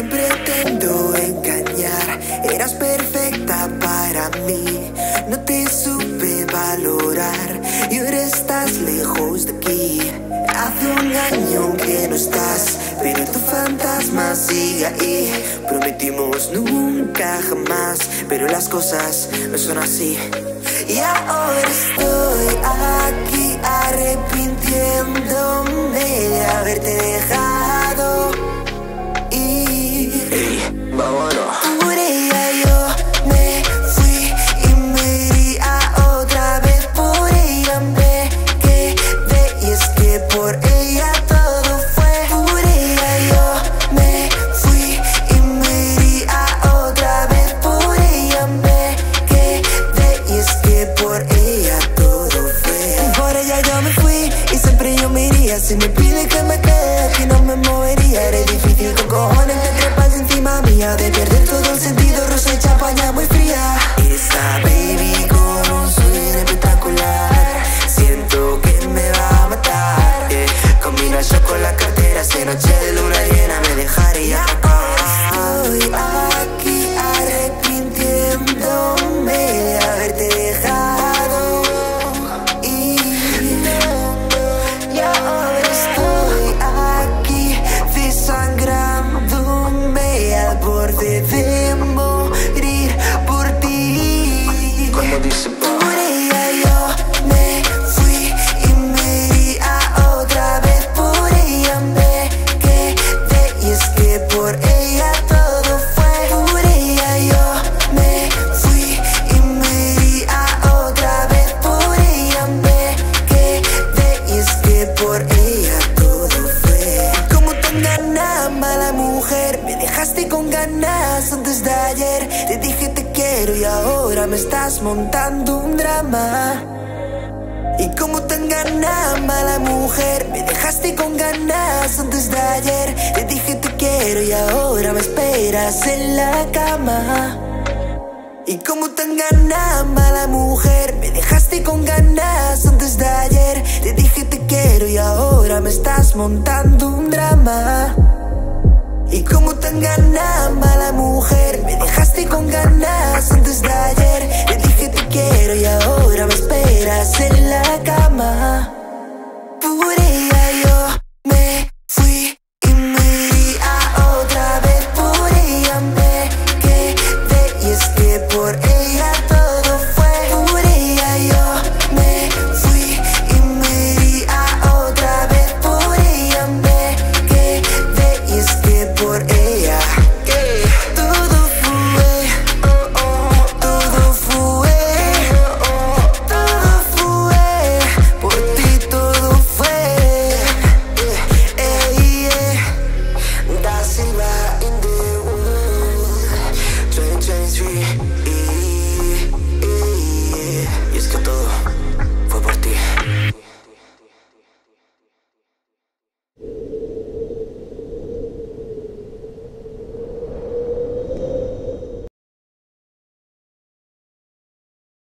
quién pretendo engañar. Eras perfecta para mí. No te supe valorar y ahora estás lejos de aquí. Hace un año que no estás, pero tu fantasma sigue ahí. Prometimos nunca jamás, pero las cosas no son así. Y ahora estoy aquí arrepintiéndome de haberte dejado Si me pide que me quede aquí no me movería. Era difícil con cojones te trepas encima mía. De perder todo el sentido, rosa y champaña muy fría. Esa baby con un swing espectacular. Siento que me va a matar. eh. Combina yo con. baby. Dejaste con ganas antes de ayer. Te dije te quiero y ahora me estás montando un drama. Y como tan ganas, mala mujer, me dejaste con ganas antes de ayer. Te dije te quiero y ahora me esperas en la cama. Y como tan ganas, mala mujer, me dejaste con ganas antes de ayer. Te dije te quiero y ahora me estás montando un drama. Y como tan ganas, mala mujer, me dejaste con ganas antes de ayer. Te dije te quiero y ahora